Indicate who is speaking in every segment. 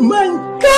Speaker 1: Man. God!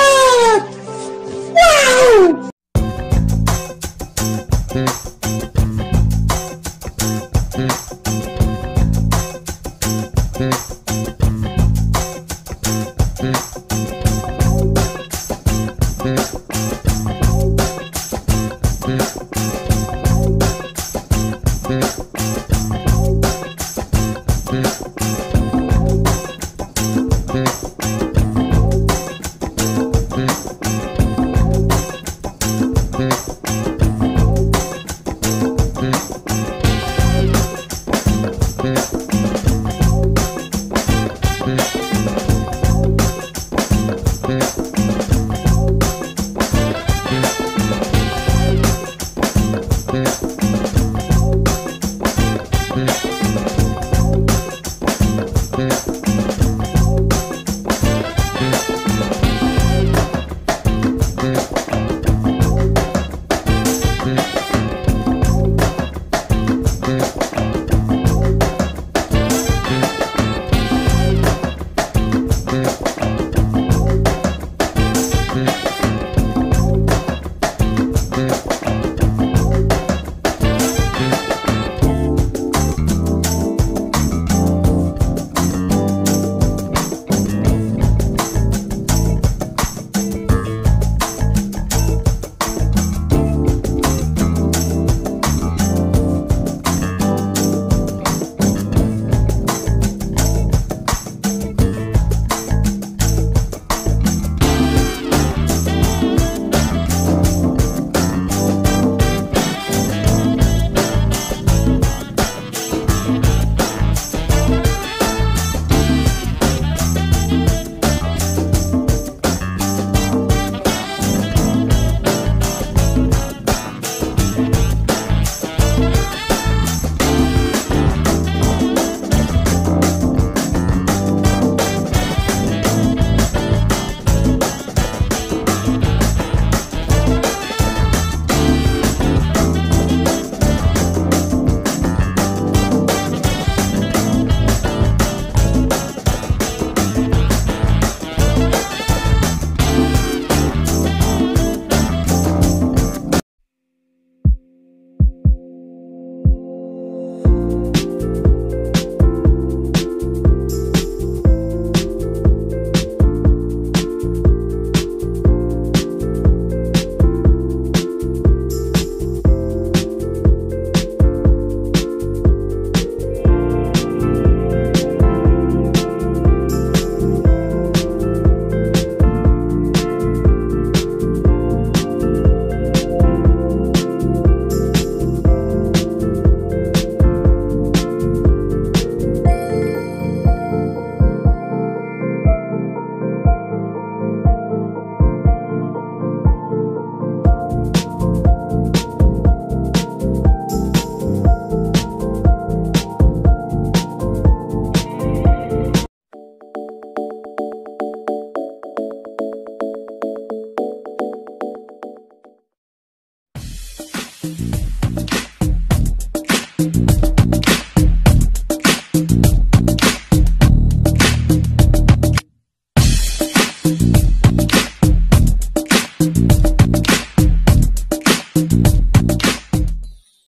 Speaker 1: 对。